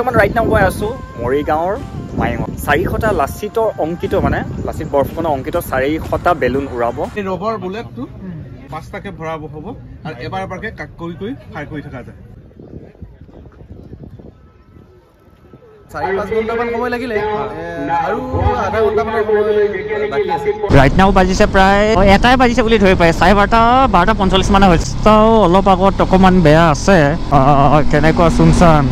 বৰ্তমান right now গৈ আছোঁ মৰিগাঁৱৰ মায়ঙত চাৰিশটা লাচিতৰ অংকিত মানে লাচিত বৰফুকনৰ অংকিত চাৰিশটা বেলুন উৰাব। ৰবৰ বুলেটটো পাঁচটাকে ভৰাব হ'ব আৰু এবাৰ এবাৰকে কাক কৰি কৰি ফায়াৰ কৰি থকা যায়। ৰাইট নাও বাজিছে প্ৰায় এটাই বাজিছে বুলি ধৰিব পাৰে চাৰে বাৰটা বাৰটা পঞ্চল্লিছ মানে হৈছে। তো অলপ আগত অকণমান বেয়া আছে। কেনেকুৱা চুনচান।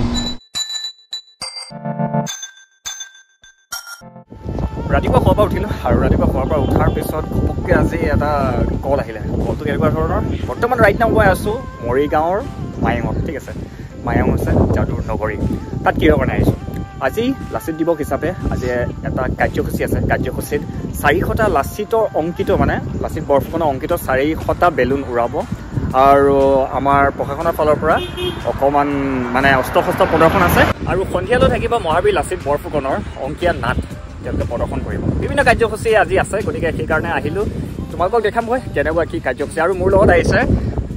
ৰাতিপুৱা খোৱাৰ পৰা উঠিলোঁ আৰু ৰাতিপুৱা খোৱাৰ পৰা উঠাৰ পিছত ঘপককৈ আজি এটা কল আহিলে। কলটো কেনেকুৱা ধৰণৰ? বৰ্তমান ৰাইট নাও গৈ আছোঁ মৰিগাঁৱৰ মায়ঙত ঠিক আছে? মায়ং হৈছে যাদুৰ নগৰী। তাত কিহৰ কাৰণে আহিছোঁ? আজি লাচিত দিৱস হিচাপে আজি এটা কাৰ্যসূচী আছে কাৰ্যসূচীত চাৰিশটা লাচিতৰ অংকিত মানে লাচিত বৰফুকনৰ অংকিত চাৰিশটা বেলুন উৰাব। আৰু আমাৰ প্ৰশাসনৰ ফালৰ পৰা অকণমান মানে অস্ত্ৰ শস্ত্ৰ প্ৰদৰ্শন আছে। আৰু সন্ধিয়ালৈ থাকিব মহাবীৰ লাচিত বৰফুকনৰ অংকীয়া নাট। তেওঁলোকে প্ৰদৰ্শন কৰিব। বিভিন্ন কাৰ্যসূচী আজি আছে গতিকে সেইকাৰণে আহিলোঁ। তোমালোকক দেখাম মই কেনেকুৱা কি কাৰ্যসূচী। আৰু মোৰ লগত আহিছে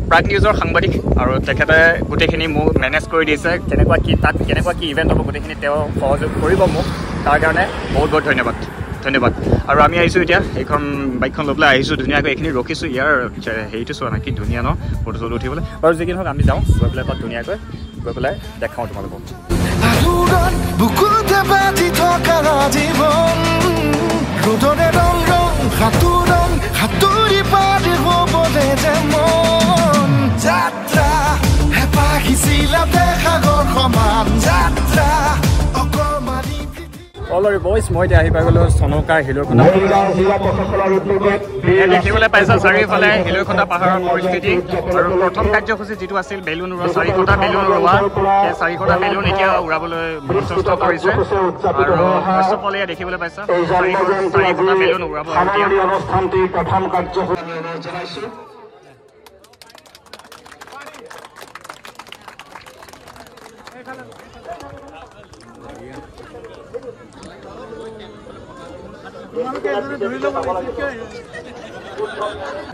প্ৰাগ নিউজৰ সাংবাদিক আৰু তেখেতে গোটেইখিনি মোক মেনেজ কৰি দিছে কেনেকুৱা কি তাত কেনেকুৱা কি ইভেণ্ট হ'ব গোটেইখিনি তেওঁ সহযোগ কৰিব মোক। তাৰ কাৰণে বহুত বহুত ধন্যবাদ। ধন্যবাদ। আৰু আমি আহিছোঁ এতিয়া এইখন বাইকখন লৈ পেলাই আহিছোঁ ধুনীয়াকৈ এইখিনি ৰখিছোঁ ইয়াৰ হেৰিটো চোৱা নাই কি ধুনীয়া ন ফটো চটো উঠিবলৈ। বাৰু যি কি নহওক আমি যাওঁ গৈ পেলাই তাত ধুনীয়াকৈ গৈ পেলাই দেখাওঁ তোমালোকক। যাত্ৰা হেঁপাহিছিলা সাগৰ সমান যাত্ৰা। পৃথিৱী অল বইজ মই এতিয়া আহি পাই গ'লোঁ চনকা হিলৰখণ্ডা দেখিবলৈ পাইছা চাৰিওফালে হিলৰখণ্ডা পাহাৰৰ পৰিস্থিতি। আৰু প্ৰথম কাৰ্যসূচী যিটো আছিল বেলুন উৰোৱা চাৰিশটা বেলুন উৰোৱা সেই চাৰিশটা বেলুন এতিয়া উৰাবলৈ মঞ্চস্থ কৰিছে। আৰু ফাৰ্ষ্ট অফ অল এয়া দেখিবলৈ পাইছা চাৰিশ- চাৰিশটা বেলুন উৰাব এতিয়া।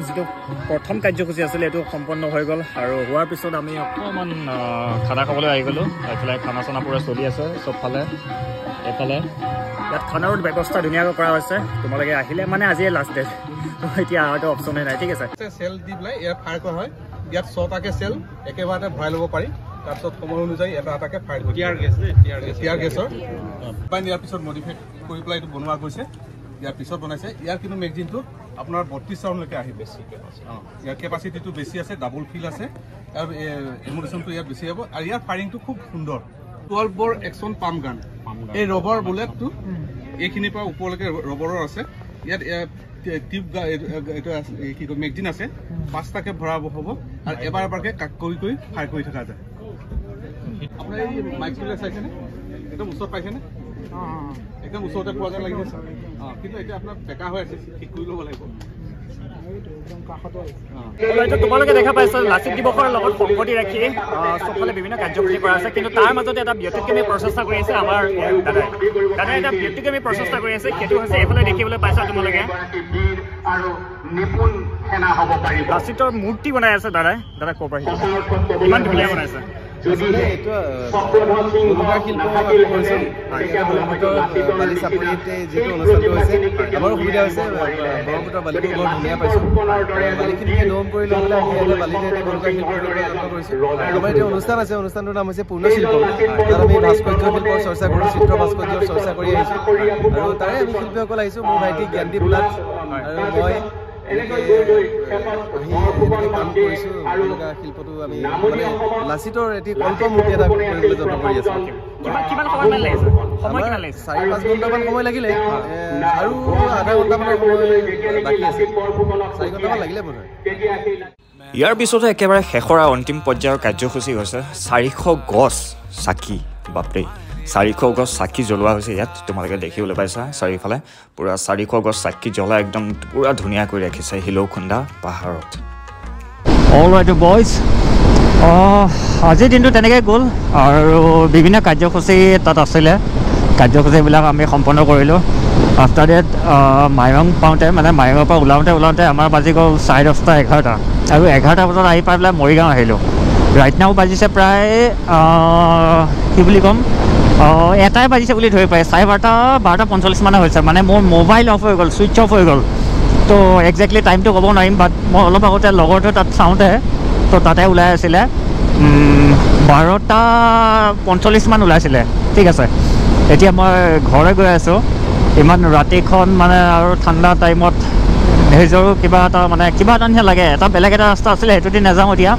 যিটো প্ৰথম কাৰ্যসূচী আছিলে এইটো সম্পন্ন হৈ গ'ল আৰু হোৱাৰ পিছত আমি অকণমান খানা খাবলৈ আহি গ'লোঁ। এইফালে খানা চানা পূৰা চলি আছে চবফালে এইফালে। ইয়াত খানাৰো ব্যৱস্থা ধুনীয়াকৈ কৰা হৈছে। তোমালোকে আহিলে মানে আজিয়ে লাষ্ট ডেট এতিয়া আহাৰটো অপশ্যনে নাই ঠিক আছে? চেল দি পেলাই ইয়াত ফায়াৰ কৰা হয়। ইয়াত ছটাকে চেল একেবাৰতে ভৰাই ল'ব পাৰি। তাৰপিছত সময় অনুযায়ী এটা এটাকে ফায়াৰ কৰি টিয়াৰ গেছ টিয়াৰ গেছৰ। কম্বাইন ইয়াৰ পিছত মডিফাই কৰি পেলাই এইটো বনোৱা গৈছে। ইয়াৰ পিছত বনাইছে। ইয়াৰ কিন্তু মেগজিনটো আপোনাৰ বত্ৰিছ ৰাউণ্ডলৈকে আহিব অঁ ইয়াৰ কেপাচিটিটো বেছি আছে ডাবল ফিল আছে। আৰু এমুনেশ্যনটো ইয়াত বেছি হ'ব। আৰু ইয়াৰ ফায়াৰিংটো খুব সুন্দৰ। টুৱেল্ভ বৰ একশ্যন পাম গান। এই ৰবৰ বুলেটটো এইখিনিৰ পৰা ওপৰলৈকে ৰবৰৰ আছে। ইয়াত টিউব এইটো কি কয় মেগজিন আছে। পাঁচটাকে ভৰাব হ'ব। আৰু এবাৰ এবাৰকে কাক কৰি কৰি ফায়াৰ কৰি থকা যায়। আপোনাৰ এই মাইকবিলাক চাইছেনে? একদম ওচৰত পাইছেনে? একদম ওচৰতে পোৱা যেন লাগিছে। অঁ কিন্তু এতিয়া আপোনাৰ বেকা হৈ আছে ঠিক কৰি ল'ব লাগিব। তোমালোকে দেখা পাইছা লাচিত দিৱসৰ লগত সংগতি ৰাখি চবফালে বিভিন্ন কাৰ্যসূচী কৰা আছে। কিন্তু তাৰ মাজতে এটা ব্যতিক্ৰমী প্ৰচেষ্টা কৰি আছে আমাৰ দাদাই। দাদাই এটা ব্যতিক্ৰমী প্ৰচেষ্টা কৰি আছে সেইটো হৈছে এইফালে দেখিবলৈ পাইছা তোমালোকে। লাচিতৰ মূৰ্তি বনাই আছে দাদাই। দাদা ক'ৰ পৰা? ইমান ধুনীয়া বনাইছে। আচলতে এইটো মুখা শিল্প আমি কৰিছোঁ ব্ৰহ্মপুত্ৰ বালি চাপৰিতে যিটো অনুষ্ঠানটো হৈছে আমাৰো সুবিধা হৈছে ব্ৰহ্মপুত্ৰ বালিবোৰ বৰ ধুনীয়া পাইছোঁ বালিখিনিকে দম কৰি লৈ পেলাই আমি ইয়াতে বালিতে এতিয়া মুখা শিল্প আৰম্ভ কৰিছোঁ আমাৰ এতিয়া অনুষ্ঠান আছে অনুষ্ঠানটোৰ নাম হৈছে পূৰ্ণ শিল্প তাত আমি ভাস্কৰ্য শিল্পৰ চৰ্চা কৰোঁ চিত্ৰ ভাস্কৰ্যৰ চৰ্চা কৰি আহিছোঁ আৰু তাৰে আমি শিল্পীসকল আহিছোঁ মোৰ ভাইটি জ্ঞানদীপ নাথ আৰু মই এনেকৈ আমি এনেকৈ কাম কৰিছোঁ মুগা শিল্পটো আমি মানে লাচিতৰ এটি কল্প মূৰ্তি এটা কৰিবলৈ যত্ন কৰি আছোঁ। কিমান কিমান সময় মান লাগিছে সময় কিমান আমাৰ লাগিছে? চাৰি পাঁচ ঘণ্টামান সময় লাগিলে। এ, আৰু আধা ঘণ্টামানৰ সময় বাকী আছে। চাৰি ঘণ্টামান লাগিলে বোধ হয় ইয়াৰ পিছতে একেবাৰে শেষৰ অন্তিম পৰ্যায়ৰ কাৰ্যসূচী হৈছে চাৰিশ গছ চাকি বাপৰে। চাৰিশ গছ চাকি জ্বলোৱা হৈছে। ইয়াত তোমালোকে দেখিবলৈ পাইছা চাৰিওফালে পূৰা চাৰিশ গছ চাকি জ্বলাই একদম পূৰা ধুনীয়া কৰি ৰাখিছে হিলৌখুন্দা পাহাৰত। বইজ আজিৰ দিনটো তেনেকৈ গ'ল আৰু বিভিন্ন কাৰ্যসূচী তাত আছিলে। কাৰ্যসূচীবিলাক আমি সম্পন্ন কৰিলোঁ। আফটাৰ ডেট মায়ং পাওঁতে মানে মায়ঙৰ পৰা ওলাওঁতে ওলাওঁতে আমাৰ বাজি গ'ল চাৰে দহটা এঘাৰটা। আৰু এঘাৰটা বজাত আহি পাই পেলাই মৰিগাঁও আহিলোঁ। ৰাইট নাও বাজিছে প্ৰায় কি বুলি ক'ম? এটাই বাজিছে বুলি ধৰিব পাৰে। চাৰে বাৰটা বাৰটা পঞ্চল্লিছ মানে হৈছে। মানে মোৰ মোবাইল অফ হৈ গ'ল ছুইচ অফ হৈ গ'ল। তো একজেক্টলি টাইমটো ক'ব নোৱাৰিম বাট মই অলপ আগতে লগৰটোৱে তাত চাওঁতে তো তাতে ওলাই আছিলে। বাৰটা পঞ্চল্লিছমান ওলাইছিলে। ঠিক আছে। এতিয়া মই ঘৰলৈ গৈ আছোঁ। ইমান ৰাতিখন মানে আৰু ঠাণ্ডা টাইমত নিজৰো কিবা এটা মানে কিবা এটা নিচিনা লাগে। এটা বেলেগ এটা ৰাস্তা আছিলে সেইটোদি নাযাওঁ এতিয়া।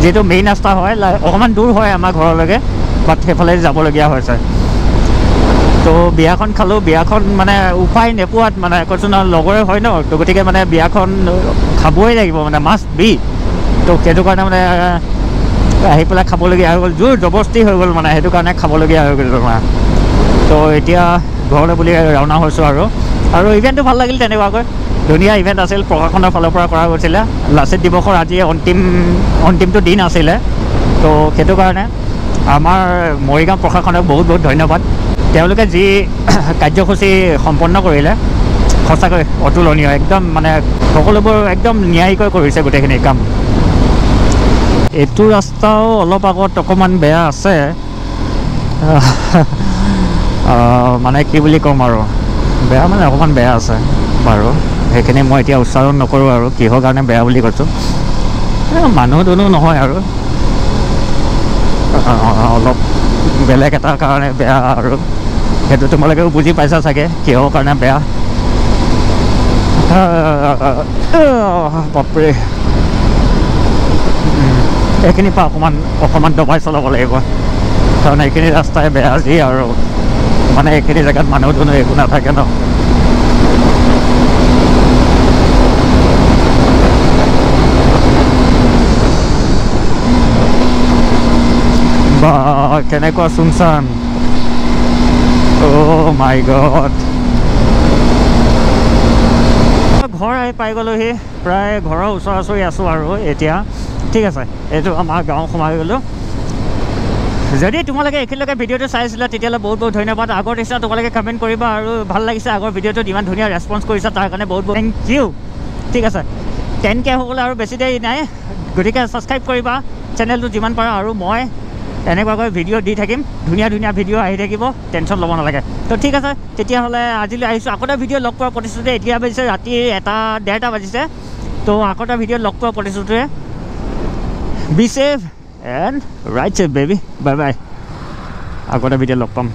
যিহেতু মেইন ৰাস্তা হয় অকণমান দূৰ হয় আমাৰ ঘৰলৈকে বাট সেইফালে যাবলগীয়া হৈছে তো বিয়াখন খালোঁ বিয়াখন মানে উপায় নোপোৱাত মানে কৈছোঁ ন লগৰে হয় ন তো গতিকে মানে বিয়াখন খাবই লাগিব মানে মাছ বি তো সেইটো কাৰণে মানে আহি পেলাই খাবলগীয়া হৈ গ'ল জোৰ জবস্তি হৈ গ'ল মানে সেইটো কাৰণে খাবলগীয়া হৈ গ'ল তোমাৰ। তো এতিয়া ঘৰলৈ বুলি ৰাওনা হৈছোঁ আৰু। আৰু ইভেণ্টটো ভাল লাগিল তেনেকুৱাকৈ। ধুনীয়া ইভেণ্ট আছিল প্ৰশাসনৰ ফালৰ পৰা কৰা গৈছিলে লাচিত দিৱসৰ আজি অন্তিম অন্তিমটো দিন আছিলে। তো সেইটো কাৰণে আমাৰ মৰিগাঁও প্ৰশাসনক বহুত বহুত ধন্যবাদ। তেওঁলোকে যি কাৰ্যসূচী সম্পন্ন কৰিলে সঁচাকৈ অতুলনীয়। একদম মানে সকলোবোৰ একদম ন্যায়িকৈ কৰিছে গোটেইখিনি কাম। এইটো ৰাস্তাও অলপ আগত অকণমান বেয়া আছে। মানে কি বুলি ক'ম আৰু? বেয়া মানে অকণমান বেয়া আছে বাৰু। সেইখিনি মই এতিয়া উচ্চাৰণ নকৰোঁ আৰু কিহৰ কাৰণে বেয়া বুলি কৈছোঁ। মানুহ দুনুহ নহয় আৰু। অলপ বেলেগ এটা কাৰণে বেয়া আৰু। সেইটো তোমালোকেও বুজি পাইছা চাগে কিহৰ কাৰণে বেয়া। বাপৰে। এইখিনিৰ পৰা অকণমান অকণমান দবাই চলাব লাগিব। কাৰণ এইখিনি ৰাস্তাই বেয়া যি আৰু। মানে এইখিনি জেগাত মানুহ দুনুহ একো নাথাকে ন বা কেনেকুৱা চুনচান অ' মাই গড ঘৰ আহি পাই গ'লোহি। প্ৰায় ঘৰৰ ওচৰা ওচৰি আছোঁ আৰু এতিয়া। ঠিক আছে এইটো আমাৰ গাঁও সোমাই গ'লোঁ। যদি তোমালোকে এইখিনিলৈকে ভিডিঅ'টো চাইছিলা তেতিয়াহ'লে বহুত বহুত ধন্যবাদ। আগৰ নিচিনা তোমালোকে কমেণ্ট কৰিবা আৰু ভাল লাগিছে আগৰ ভিডিঅ'টোত ইমান ধুনীয়া ৰেচপঞ্চ কৰিছা তাৰ কাৰণে বহুত বহুত থেংক ইউ ঠিক আছে টেন কে হ'বলৈ আৰু বেছি দেৰি নাই। গতিকে ছাবস্ক্ৰাইব কৰিবা চেনেলটো যিমান পাৰা আৰু মই এনেকুৱাকৈ ভিডিঅ' দি থাকিম ধুনীয়া ধুনীয়া ভিডিঅ' আহি থাকিব টেনশ্যন ল'ব নালাগে তো ঠিক আছে তেতিয়াহ'লে আজিলৈ আহিছোঁ আকৌ এটা ভিডিঅ' লগ পোৱাৰ প্ৰতিশ্ৰুতি এতিয়া বাজিছে ৰাতি এটা ডেৰটা বাজিছে তো আকৌ এটা ভিডিঅ'ত লগ পোৱাৰ প্ৰতিশ্ৰুতিৰে be safe and right safe baby bye bye আকৌ এটা ভিডিঅ' লগ পাম